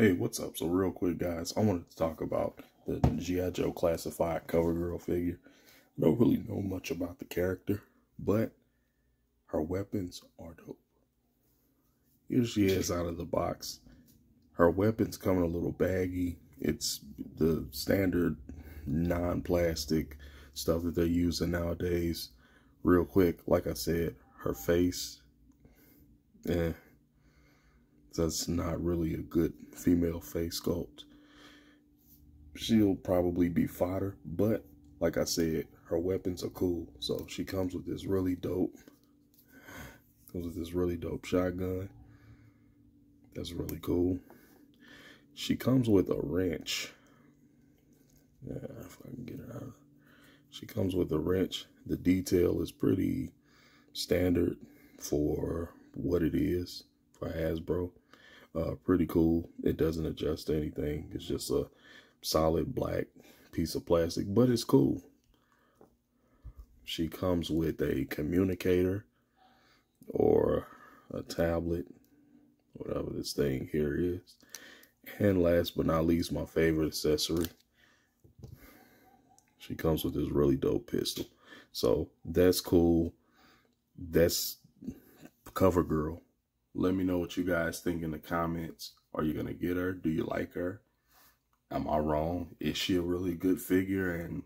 Hey, what's up? So real quick, guys, I wanted to talk about the G.I. Joe Classified Cover Girl figure. I don't really know much about the character, but her weapons are dope. Here she is out of the box. Her weapons come in a little baggy. It's the standard non-plastic stuff that they're using nowadays. Real quick, like I said, her face, eh, that's not really a good female face sculpt. She'll probably be fodder, but like I said, her weapons are cool. So she comes with this really dope, comes with this really dope shotgun. That's really cool. She comes with a wrench. Yeah, if I can get it out. She comes with a wrench. The detail is pretty standard for what it is for Hasbro. Uh, pretty cool. It doesn't adjust to anything. It's just a solid black piece of plastic, but it's cool. She comes with a communicator or a tablet, whatever this thing here is. And last but not least, my favorite accessory. She comes with this really dope pistol. So that's cool. That's cover girl. Let me know what you guys think in the comments. Are you going to get her? Do you like her? Am I wrong? Is she a really good figure? And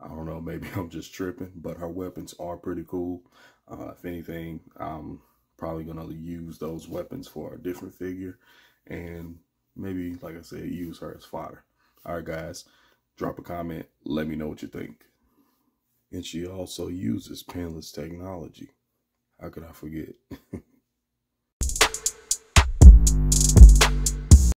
I don't know, maybe I'm just tripping, but her weapons are pretty cool. Uh, if anything, I'm probably going to use those weapons for a different figure. And maybe, like I said, use her as fodder. All right, guys, drop a comment. Let me know what you think. And she also uses pinless technology. How could I forget?